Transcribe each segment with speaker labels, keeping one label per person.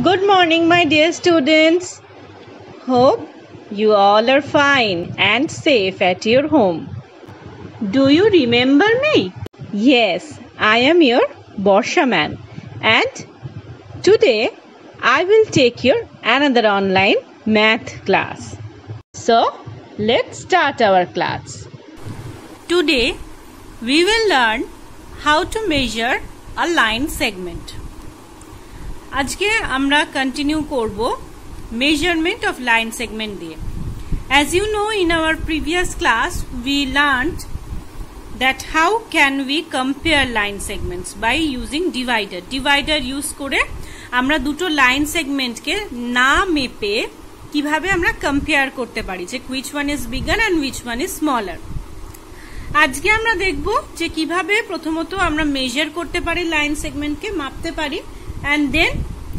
Speaker 1: Good morning, my dear students. Hope you all are fine and safe at your home. Do you remember me? Yes, I am your Borsha man, and today I will take your another online math class. So, let's start our class. Today, we will learn how to measure a line segment. আজকে আমরা continue করব measurement of line segment দিয়ে। As you know in our previous class we learn that how can we compare line segments by using divider divider use করে আমরা দুটো line সেগমেন্টকে না মেপে কীভাবে আমরা কম্পেয়ার করতে পারি, যে which one is bigger and which one is smaller আজকে আমরা দেখব যে কীভাবে প্রথমত আমরা মেজার করতে পারি লাইন সেগমেন্টকে মাপতে পারি। And then,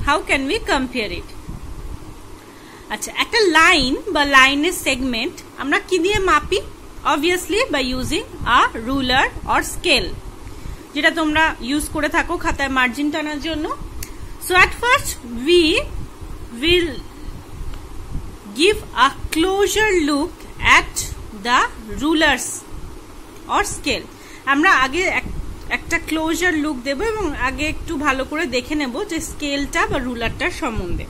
Speaker 1: how can we compare it? আচ্ছা একটা লাইন বা লাইনের সেগমেন্ট আমরা কি দিয়ে মাপি? Obviously by using a ruler or scale যেটা তোমরা ইউজ করে থাকো খাতায় মার্জিন টানার জন্য। So at first we will give a closer look at the rulers or scale আমরা আগে একটা ক্লোজার লুক দেব এবং আগে একটু ভালো করে দেখে নেব যে স্কেলটা বা রুলারটার সম্বন্ধে।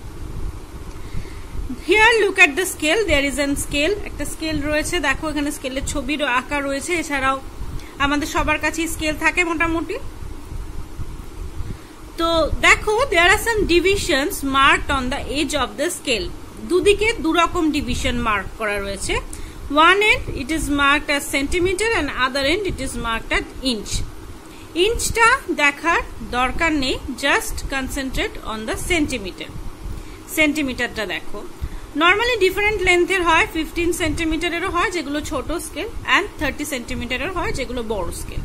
Speaker 1: Here look at the scale there is an scale একটা স্কেল রয়েছে। দেখো, এখানে স্কেলের ছবির আঁকা রয়েছে। এছাড়াও আমাদের সবার কাছে স্কেল থাকে মোটামুটি। তো দেখো there are some divisions marked on the edge of the scale দুদিকে দুরকম ডিভিশন মার্ক করা রয়েছে। One end it is marked as centimetre and other end it is marked at inch ইঞ্চটা দেখার দরকার নেই just concentrate on the centimetre সেন্টিমিটারটা দেখো। Normally different লেন্থের হয় ফিফটিন সেন্টিমিটারেরও হয়, যেগুলো ছোট স্কেল অ্যান্ড থার্টি সেন্টিমিটারের হয়, যেগুলো বড় স্কেল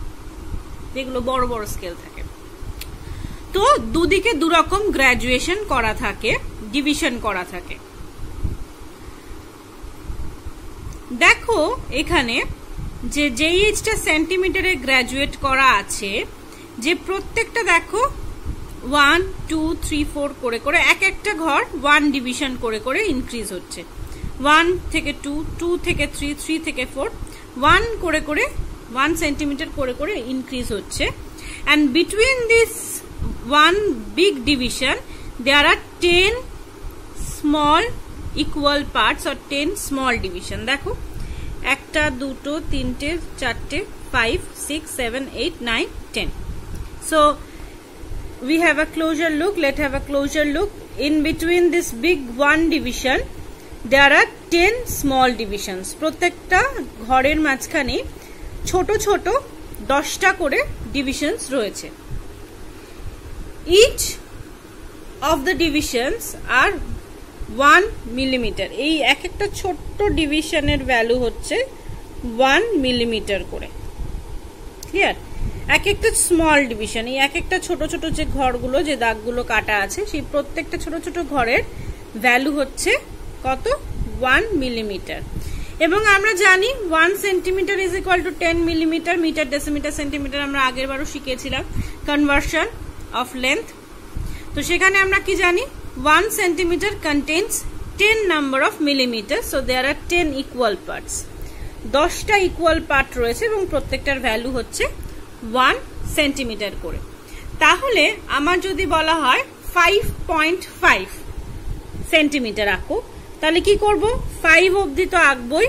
Speaker 1: যেগুলো বড় বড় স্কেল থাকে। তো দুদিকে দুরকম গ্র্যাজুয়েশন করা থাকে ডিভিশন করা থাকে। দেখো, এখানে যে যেই এজটা সেন্টিমিটারে গ্র্যাজুয়েট করা আছে, যে প্রত্যেকটা দেখো ওয়ান টু থ্রি ফোর করে করে এক একটা ঘর ওয়ান ডিভিশন করে করে ইনক্রিজ হচ্ছে। ওয়ান থেকে টু টু থেকে থ্রি থ্রি থেকে ফোর ওয়ান করে করে ওয়ান সেন্টিমিটার করে করে ইনক্রিজ হচ্ছে। And between this one big division there are ten small equal parts or ten small division দেখো একটা, দুটো, তিনটে, চারটে five six seven eight nine ten so we have a closer look let have a closer look in between this big one division there are ten small divisions প্রত্যেকটা ঘরের মাঝখানে ছোট ছোট দশটা করে ডিভিশনস রয়েছে। Each of the division are one millimetre. এই এক একটা ছোট্ট ডিভিশনের ভ্যালু হচ্ছে ওয়ান মিলিমিটার করে। ক্লিয়ার? এক একটা স্মল ডিভিশন, এই এক একটা ছোট ছোট যে ঘরগুলো, যে দাগগুলো কাটা আছে, সেই প্রত্যেকটা ছোট ছোট ঘরের ভ্যালু হচ্ছে কত? One millimetre. এবং আমরা জানি one centimetre is equal to ten millimetre, metre, decimetre, centimetre আমরা আগের বারও শিখেছিলাম কনভার্সন অফ লেন্থ। তো সেখানে আমরা কি জানি? 1 centimeter contains 10 number of millimeters, so there are 10 equal parts. 10টা ইকুয়াল পার্ট রয়েছে এবং প্রত্যেকটার ভ্যালু হচ্ছে 1 সেন্টিমিটার করে। তাহলে আমার যদি বলা হয় 5.5 সেন্টিমিটার আঁকো, তাহলে কি করব? 5 অবধি তো আঁকবই।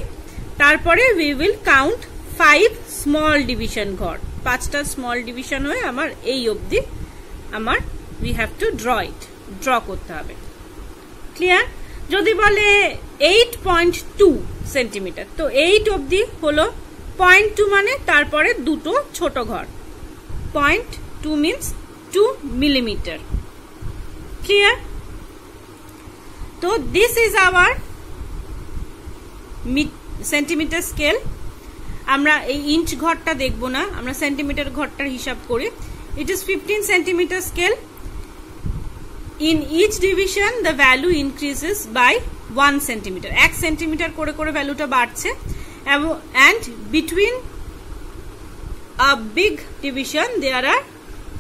Speaker 1: তারপরে we will count 5 small division ঘর। পাঁচটা স্মল ডিভিশন হয়ে আমার এই অবধি আমার we have to draw it draw করতে হবে। ক্লিয়ার যদি বলে এইট পয়েন্ট টু সেন্টিমিটার তো এইট অবধি হলো পয়েন্ট টু মানে তারপরে দুটো ছোট ঘর। Point two means two millimetre clear তো this is our centimetre scale আমরা এই ইঞ্চ ঘরটা দেখব না, আমরা সেন্টিমিটার ঘরটার হিসাব করি। It is fifteen centimetre scale in each division the value increases by one centimetre এক সেন্টিমিটার করে করে ভ্যালুটা বাড়ছে। And between a big division there are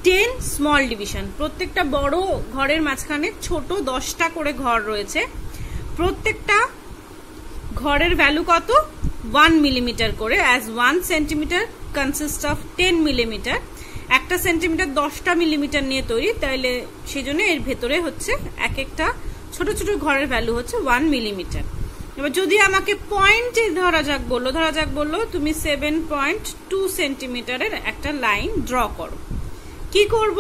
Speaker 1: ten small division প্রত্যেকটা বড় ঘরের মাঝখানে ছোট দশটা করে ঘর রয়েছে। প্রত্যেকটা ঘরের ভ্যালু কত? ওয়ান মিলিমিটার করে। As one centimetre consist of ten millimetre একটা সেন্টিমিটার দশটা মিলিমিটার নিয়ে তৈরি, তাইলে সেই জন্য এর ভেতরে হচ্ছে এক একটা ছোট ছোট ঘরের ভ্যালু হচ্ছে ওয়ান মিলিমিটার এবার যদি আমাকে পয়েন্টে ধরা যাক বলল, ধরা যাক বলল, তুমি সেভেন পয়েন্ট টু সেন্টিমিটারের একটা লাইন ড্র করো। কি করব?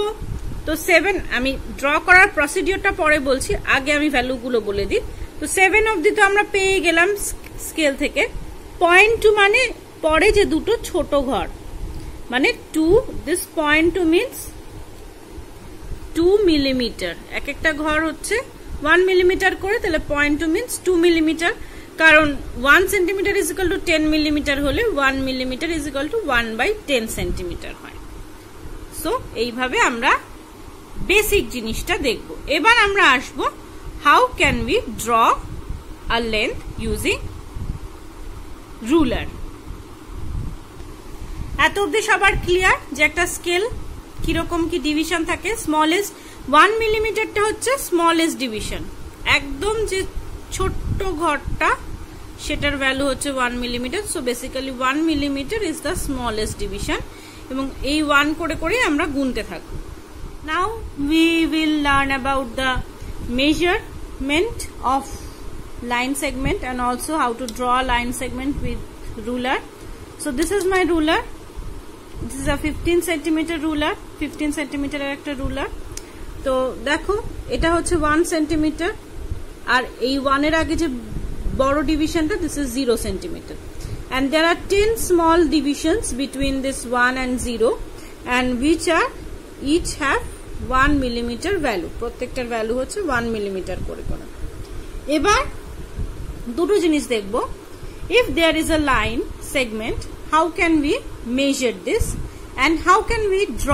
Speaker 1: তো সেভেন আমি ড্র করার প্রসিডিওরটা পরে বলছি, আগে আমি ভ্যালুগুলো বলে দিই। তো সেভেন অবধি তো আমরা পেয়ে গেলাম স্কেল থেকে। পয়েন্ট টু মানে পরে যে দুটো ছোট ঘর মানে two this point two means two millimetre এক একটা ঘর হচ্ছে ওয়ান মিলিমিটার করে, তাহলে point two means two millimetre কারণ one centimetre is equal to ten millimetre হলে one millimetre is equal to one by ten centimetre হয়। সো এইভাবে আমরা বেসিক জিনিসটা দেখব। এবার আমরা আসব how can we draw a length using ruler এত অব্দি সবার ক্লিয়ার যে একটা স্কেল কীরকম কি ডিভিশন থাকে? স্মলেস্ট ওয়ান মিলিমিটারটা হচ্ছে স্মলেস্ট ডিভিশন একদম যে ছোট্ট ঘরটা, সেটার ভ্যালু হচ্ছে one millimetre so basically one millimetre is the smallest division এবং এই ওয়ান করে করে আমরা গুনতে থাকব now we will learn about the measurement of segment and also how to draw a line segment with ruler so, this is my ruler is a 15 centimeter ruler 15 centimeter এর একটা ruler তো দেখো এটা হচ্ছে 1 সেন্টিমিটার আর এই 1 এর আগে যে বড় ডিভিশনটা this is 0 centimetre and there are 10 small divisions between this 1 and 0 and which are each have 1 millimeter value প্রত্যেকটার ভ্যালু হচ্ছে 1 মিলিমিটার করে করে এবার দুটো জিনিস দেখব if there is a line segment how can we measure this and how can we draw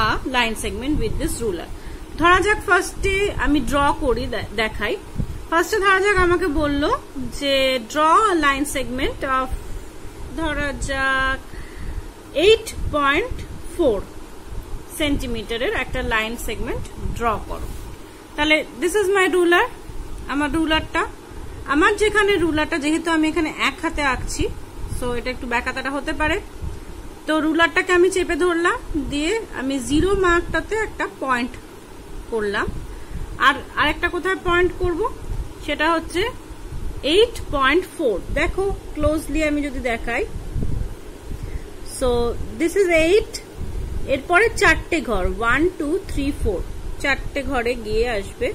Speaker 1: a line segment with this ruler ধরা যাক ফার্স্টে আমি ড্র করি দেখাই। ফার্স্টে ধরা যাক আমাকে বলল যে ড্র লাইন সেগমেন্ট অফ ধরা যাক এইট পয়েন্ট ফোর সেন্টিমিটারের একটা লাইন সেগমেন্ট ড্র করো। তাহলে দিস ইজ মাই রুলার আমার রুলারটা আমার যেখানে রুলারটা যেহেতু আমি এখানে এক হাতে আঁকছি সো এটা একটু ব্যাকাতাটা হতে পারে। তো রুলারটাকে আমি চেপে ধরলাম, দিয়ে আমি জিরো মার্কটাতে একটা পয়েন্ট করলাম। আর আরেকটা কোথায় পয়েন্ট করব? সেটা হচ্ছে এইট পয়েন্ট ফোর দেখো ক্লোজলি আমি যদি দেখাই। সো দিস ইজ এইট এরপরে চারটে ঘর ওয়ান টু থ্রি ফোর চারটে ঘরে গিয়ে আসবে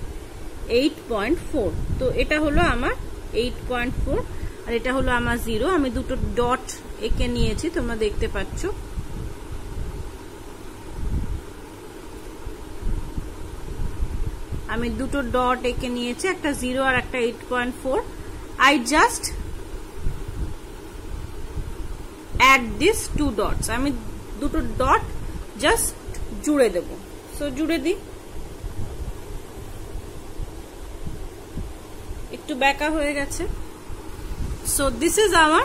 Speaker 1: এইট পয়েন্ট ফোর তো এটা হলো আমার এইট পয়েন্ট ফোর আর এটা হলো আমার জিরো। আমি দুটো ডট এঁকে নিয়েছি, তোমরা দেখতে পাচ্ছ। আমি দুটো ডট এঁকে নিয়েছি, একটা জিরো আর একটা eight point four. I just add this two dots আমি দুটো ডট জাস্ট জুড়ে দেব। সো জুড়ে দিই। একটু ব্যাকা হয়ে গেছে। Is our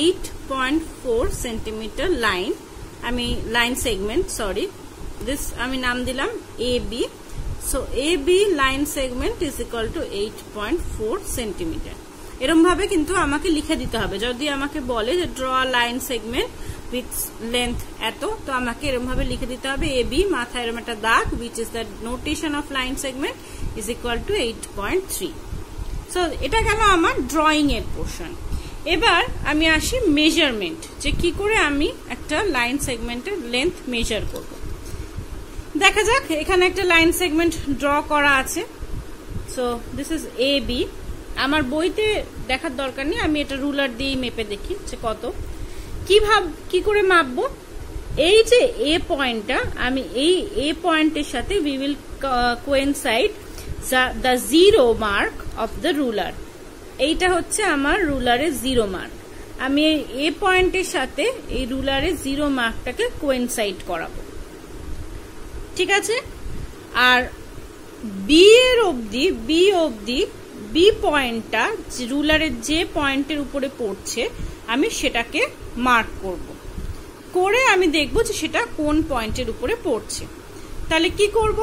Speaker 1: eight point four centimetre line আমি লাইন সেগমেন্ট সরি দিস আমি নাম দিলাম A B so A B line segment is equal to eight point four centimetre এরম ভাবে কিন্তু আমাকে লিখে দিতে হবে। যদি আমাকে বলে যে draw line segment with length এত, তো আমাকে এরম ভাবে লিখে দিতে হবে। এ বি মাথায় এরম একটা দাগ which is the notation of line segment is equal to eight point three so এটা গেল আমার ড্রয়িং এর পোর্শন এবার আমি আসি মেজারমেন্ট যে কি করে আমি একটা লাইন সেগমেন্টের লেন্থ মেজার করব। দেখা যাক, এখানে একটা লাইন সেগমেন্ট ড্র করা আছে। So this is A B আমার বইতে দেখার দরকার নেই, আমি এটা রুলার দিয়ে মেপে দেখি যে কত। কি ভাব, কি করে মাপবো? এই যে এ পয়েন্টটা আমি এই এ পয়েন্টের সাথে we will coincide the zero mark of the ruler এইটা হচ্ছে আমার রুলারের জিরো মার্ক আমি এ পয়েন্টের সাথে এই রুলারের জিরো মার্কটাকে কোয়েনসাইড করাবো। ঠিক আছে? আর বি এর অবধি বি অবধি বি পয়েন্টটা রুলারের যে পয়েন্টের উপরে পড়ছে, আমি সেটাকে মার্ক করব। করে আমি দেখব যে সেটা কোন পয়েন্টের উপরে পড়ছে। তাহলে কি করব?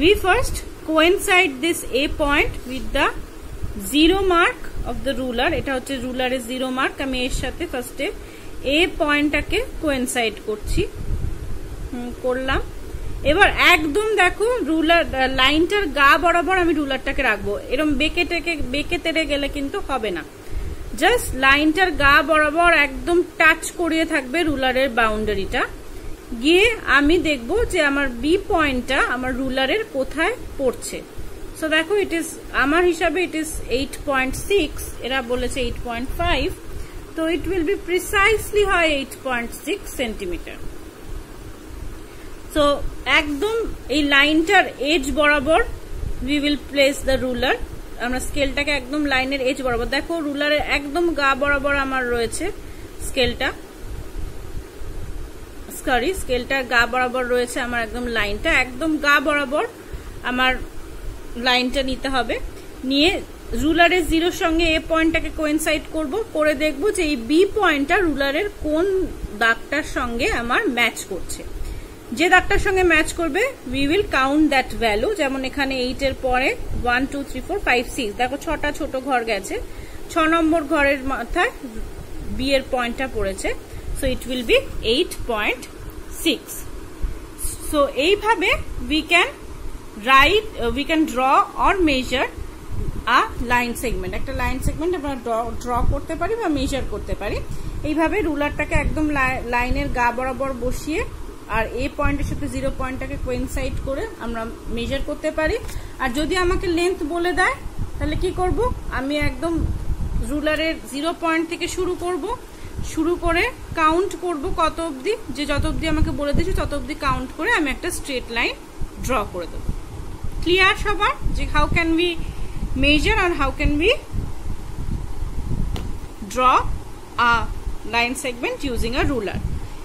Speaker 1: We first coincide this a point with the zero mark of the ruler. এটা হচ্ছে রুলারের জিরো মার্ক আমি এর সাথে ফার্স্টে এ পয়েন্টটাকে কোয়েনসাইড করছি। করলাম। এবার একদম দেখো রুলার লাইনটার গা বরাবর আমি রুলারটাকে রাখব। এরকম বেঁকে টেকে, বেঁকে তেড়ে গেলে কিন্তু হবে না। জাস্ট লাইনটার গা বরাবর একদম টাচ করিয়ে থাকবে রুলারের বাউন্ডারিটা গিয়ে আমি দেখব যে আমার বি পয়েন্টটা আমার রুলারের কোথায় পড়ছে। সো দেখো ইট ইজ আমার হিসাবে it is eight point six এরা বলেছে এইট পয়েন্ট ফাইভ তো ইট উইল বি প্রিসাইসলি হয় eight point six centimetre so একদম এই লাইনটার এজ বরাবর we will place the ruler আমরা স্কেলটাকে একদম লাইনের এজ বরাবর। দেখো রুলারের একদম গা বরাবর আমার রয়েছে স্কেলটা সরি স্কেলটার গা বরাবর রয়েছে আমার একদম লাইনটা। একদম গা বরাবর আমার লাইনটা নিতে হবে। নিয়ে রুলারের জিরোর সঙ্গে এ পয়েন্টটাকে কোয়েনসাইড করব, করে দেখব যে এই বি পয়েন্টটা রুলারের কোন দাগটার সঙ্গে আমার ম্যাচ করছে। যে দাগটার সঙ্গে ম্যাচ করবে we will count that value যেমন এখানে এইট এর পরে one two three four five six দেখো ছটা ছোট ঘর গেছে। ছ নম্বর ঘরের মাথায় বি এর পয়েন্টটা পড়েছে। So it will be eight point six so এইভাবে we can write we can draw or measure a line segment একটা লাইন সেগমেন্ট আমরা ড্র করতে পারি বা মেজার করতে পারি। এইভাবে রুলারটাকে একদম লাইনের গা বরাবর বসিয়ে আর এ পয়েন্টের সাথে জিরো পয়েন্টটাকে কোয়েনসাইড করে আমরা মেজার করতে পারি। আর যদি আমাকে লেন্থ বলে দেয়, তাহলে কি করব? আমি একদম রুলারের জিরো পয়েন্ট থেকে শুরু করব। শুরু করে কাউন্ট করব কত অবধি। যে যত অবধি আমাকে বলে দিয়েছে, তত অবধি কাউন্ট করে আমি একটা স্ট্রেট লাইন ড্র করে দেবো। ক্লিয়ার সবার? যে how can be measure R how can be draw a line segment using a ruler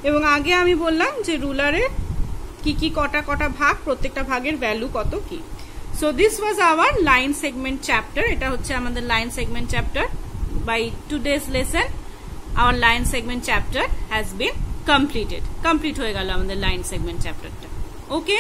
Speaker 1: এবং আগে আমি বললাম যে রুলারের কি কি কটা কটা ভাগ, প্রত্যেকটা ভাগের ভ্যালু কত কি? So this was our line segment chapter এটা হচ্ছে আমাদের line segment chapter by today's lesson our line segment chapter has been completed complete হয়ে গেল আমাদের লাইন সেগমেন্ট চ্যাপ্টারটা ওকে